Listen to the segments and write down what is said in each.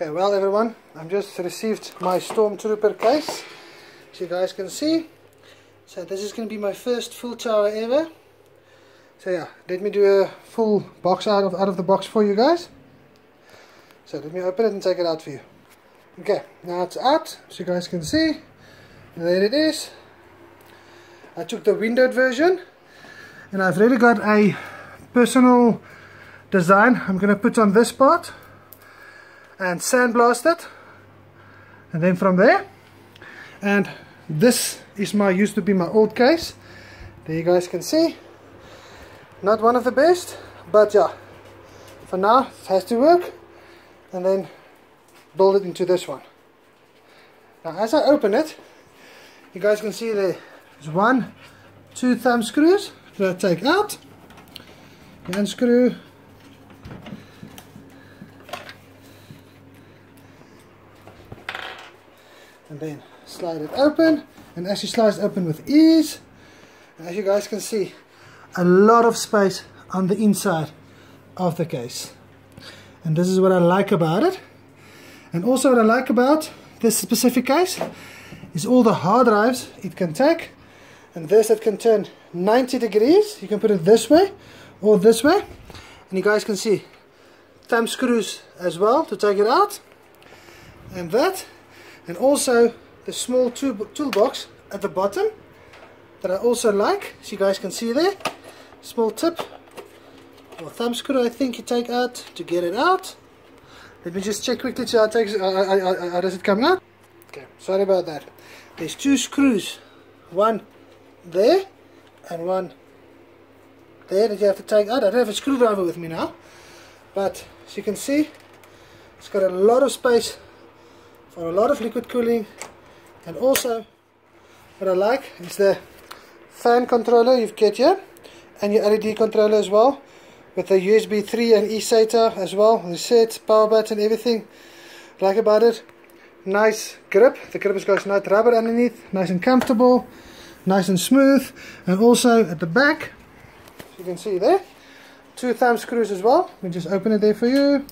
Okay, well everyone, I've just received my Stormtrooper case, as you guys can see. So this is going to be my first full tower ever. So yeah, let me do a full box out of out of the box for you guys. So let me open it and take it out for you. Okay, now it's out, as you guys can see. There it is. I took the windowed version, and I've really got a personal design I'm going to put on this part and sandblast it and then from there. And this is my used to be my old case. There you guys can see. Not one of the best but yeah. For now it has to work. And then build it into this one. Now as I open it you guys can see there's one two thumb screws that I take out. Unscrew and then slide it open. And as you slide it open with ease as you guys can see a lot of space on the inside of the case. And this is what I like about it. And also what I like about this specific case is all the hard drives it can take. And this it can turn 90 degrees. You can put it this way or this way. And you guys can see thumb screws as well to take it out. And that and also the small toolbox at the bottom that I also like as you guys can see there. Small tip or thumb screw I think you take out to get it out. Let me just check quickly how, it takes, uh, uh, how does it come out? Okay sorry about that. There's two screws one there and one there that you have to take out. I don't have a screwdriver with me now but as you can see it's got a lot of space a lot of liquid cooling. And also what I like is the fan controller you get here and your LED controller as well with the USB 3 and eSATA as well the set, power button, everything. Like about it nice grip, the grip has got nice rubber underneath nice and comfortable nice and smooth. And also at the back you can see there two thumb screws as well. We just open it there for you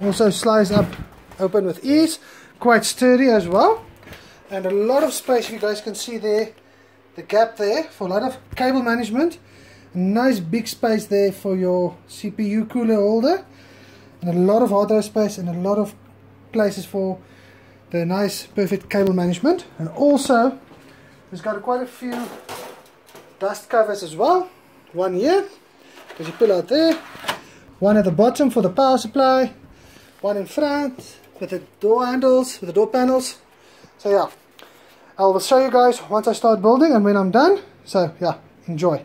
also slides up open with ease. Quite sturdy as well. And a lot of space you guys can see there the gap there for a lot of cable management. Nice big space there for your CPU cooler holder. And a lot of hard drive space and a lot of places for the nice perfect cable management. And also it's got quite a few dust covers as well. One here as you pull out there. One at the bottom for the power supply one in front with the door handles, with the door panels. So yeah, I will show you guys once I start building and when I'm done. So yeah, enjoy.